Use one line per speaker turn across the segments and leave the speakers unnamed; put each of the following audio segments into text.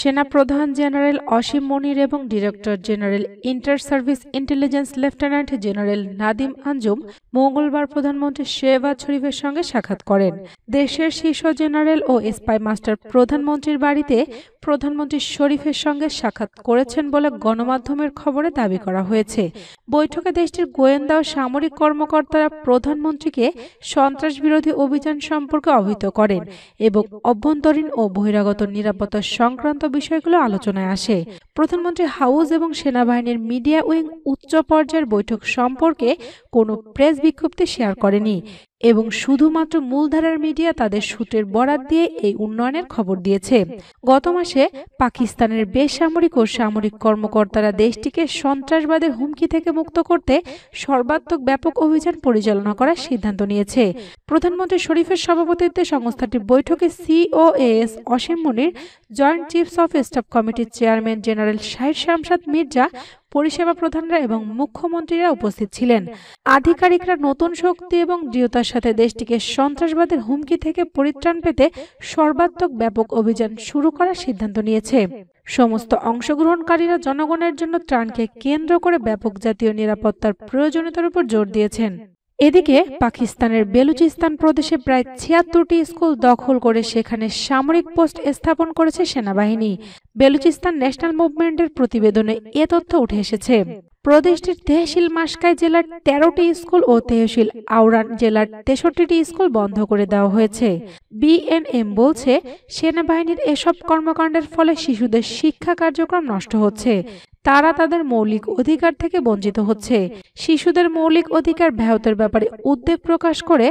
সেনাপ্রধান জেনারেল অসীম মনির এবং director general inter service intelligence lieutenant general Nadeem Anjum মঙ্গলবার প্রধানমন্ত্রী শেহবাজ শরীফের সঙ্গে সাক্ষাৎ করেন। দেশের শীর্ষ জেনারেল ও স্পাই মাস্টার প্রধানমন্ত্রীর বাড়িতে প্রধানমন্ত্রী শরীফের সঙ্গে সাক্ষাৎ করেছেন বলে গণমাধ্যমের খবরে দাবি করা হয়েছে। বৈঠকে দেশটির গোয়েন্দা ও সামরিক কর্মকর্তারা প্রধানমন্ত্রীকে সন্ত্রাস বিরোধী অভিযান সম্পর্কে অবহিত করেন এবং অভ্যন্তরীণ ও বহিরাগত নিরাপত্তা সংক্রান্ত বিষয়গুলো আলোচনায় আসে। প্রধানমন্ত্রী হাউস এবং সেনাবাহিনীর মিডিয়া উইং উচ্চ পর্যায়ের বৈঠক সম্পর্কে কোনো প্রেস বিজ্ঞপ্তি শেয়ার করেনি এবং শুধুমাত্র মূলধারার মিডিয়া তাদের শুটের বরাত দিয়ে এই উন্নয়নের খবর দিয়েছে। গত মাসে পাকিস্তানের বেসামরিক ও সামরিক কর্মকর্তারা দেশটিকে সন্ত্রাসবাদের হুমকি থেকে মুক্ত করতে সর্বাত্মক ব্যাপক অভিযান পরিচালনা করার সিদ্ধান্ত নিয়েছে। প্রধানমন্ত্রী শরীফের সভাপতিত্বে সংস্থাটির বৈঠকে COAS Asim Munir joint chiefs of staff কমিটির চেয়ারম্যান জেনারেল শাহির শামসাদ মির্জা পরিষেবা প্রধানরা এবং মুখ্যমন্ত্রীরা উপস্থিত ছিলেন। আধিকারিকরা নতুন শক্তি এবং দৃঢ়তার সাথে দেশটিকে সন্ত্রাসবাদের হুমকি থেকে পরিত্রাণ পেতে সর্বাত্মক ব্যাপক অভিযান শুরু করার সিদ্ধান্ত নিয়েছে। সমস্ত অংশগ্রহণকারীরা জনগণের জন্য ত্রাণকে কেন্দ্র করে ব্যাপক জাতীয় নিরাপত্তার প্রয়োজনীয়তার উপর জোর দিয়েছেন। এদিকে পাকিস্তানের বেলুচিস্তান প্রদেশে প্রায় ছিয়াত্তরটি স্কুল দখল করে সেখানে সামরিক পোস্ট স্থাপন করেছে সেনাবাহিনী। বেলুচিস্তান ন্যাশনাল মুভমেন্টের প্রতিবেদনে এ তথ্য উঠে এসেছে। প্রদেশটির তেহসিল মাসকাই জেলার তেরোটি স্কুল ও তেহসিল আউরান জেলার তেষট্টিটি স্কুল বন্ধ করে দেওয়া হয়েছে। বিএনএম বলছে, সেনাবাহিনীর এসব কর্মকাণ্ডের ফলে শিশুদের শিক্ষা কার্যক্রম নষ্ট হচ্ছে। তারা তাদের মৌলিক অধিকার থেকে বঞ্চিত হচ্ছে। শিশুদের মৌলিক অধিকার ব্যাহতের ব্যাপারে উদ্বেগ প্রকাশ করে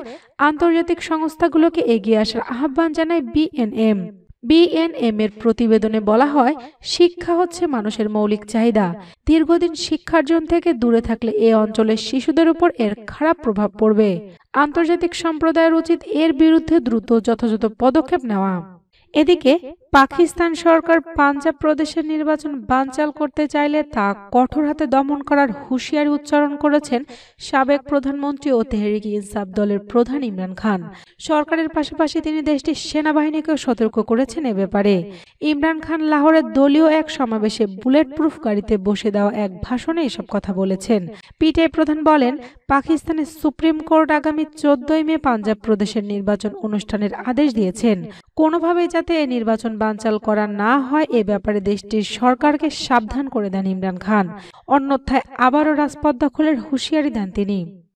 আন্তর্জাতিক সংস্থাগুলোকে এগিয়ে আসার আহ্বান জানায় বিএনএম। বিএনএম এর প্রতিবেদনে বলা হয়, শিক্ষা হচ্ছে মানুষের মৌলিক চাহিদা। দীর্ঘদিন শিক্ষার্জন থেকে দূরে থাকলে এ অঞ্চলের শিশুদের উপর এর খারাপ প্রভাব পড়বে। আন্তর্জাতিক সম্প্রদায়ের উচিত এর বিরুদ্ধে দ্রুত যথাযথ পদক্ষেপ নেওয়া। এদিকে পাকিস্তান সরকার পাঞ্জাব প্রদেশের নির্বাচন বানচাল করতে চাইলে তা কঠোর হাতে দমন করার হুঁশিয়ারি উচ্চারণ করেছেন সাবেক প্রধানমন্ত্রী ও তেহরিক ইনসাফ দলের প্রধান ইমরান খান। সরকারের পাশাপাশি তিনি দেশটির সেনাবাহিনীকেও সতর্ক করেছেন এ ব্যাপারে। ইমরান খান লাহোরের দলীয় এক সমাবেশে বুলেট প্রুফ গাড়িতে বসে দেওয়া এক ভাষণে এসব কথা বলেছেন। পিটে প্রধান বলেন, পাকিস্তানের সুপ্রিম কোর্ট আগামী চোদ্দই মে পাঞ্জাব প্রদেশের নির্বাচন অনুষ্ঠানের আদেশ দিয়েছেন। কোনোভাবেই যাতে এ নির্বাচন বানচাল করা না হয়, এ ব্যাপারে দেশটির সরকারকে সাবধান করে দেন ইমরান খান। অন্যথায় আবারও রাজপথ দখলের হুঁশিয়ারি দেন তিনি।